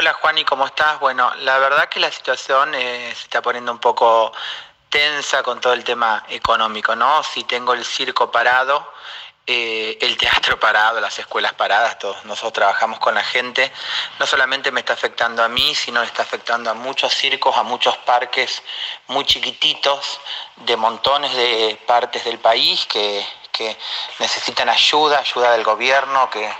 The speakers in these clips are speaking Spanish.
Hola Juani, ¿cómo estás? Bueno, la verdad que la situación eh, se está poniendo un poco tensa con todo el tema económico, ¿no? Si tengo el circo parado, eh, el teatro parado, las escuelas paradas, todos nosotros trabajamos con la gente, no solamente me está afectando a mí, sino está afectando a muchos circos, a muchos parques muy chiquititos de montones de partes del país que, que necesitan ayuda, ayuda del gobierno, que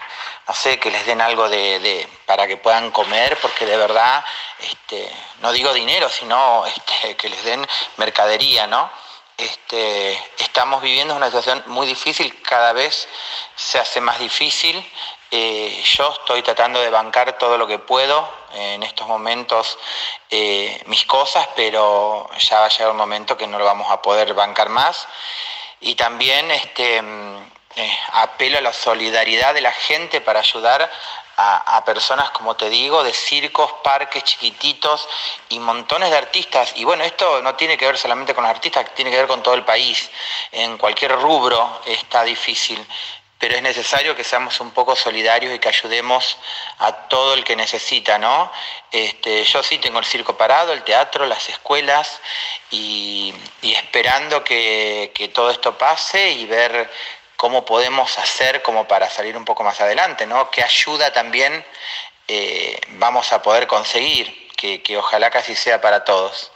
no sé, que les den algo de, para que puedan comer, porque de verdad, este, no digo dinero, sino este, que les den mercadería, ¿no? Este, estamos viviendo una situación muy difícil, cada vez se hace más difícil. Eh, yo estoy tratando de bancar todo lo que puedo en estos momentos eh, mis cosas, pero ya va a llegar un momento que no lo vamos a poder bancar más. Y también este, eh, apelo a la solidaridad de la gente para ayudar a, personas, como te digo, de circos, parques chiquititos y montones de artistas. Y bueno, esto no tiene que ver solamente con los artistas, tiene que ver con todo el país. En cualquier rubro está difícil, pero es necesario que seamos un poco solidarios y que ayudemos a todo el que necesita, ¿no? Este, yo sí tengo el circo parado, el teatro, las escuelas y, esperando que, que todo esto pase y ver cómo podemos hacer como para salir un poco más adelante, ¿no? ¿Qué ayuda también eh, vamos a poder conseguir? Que, que ojalá casi sea para todos.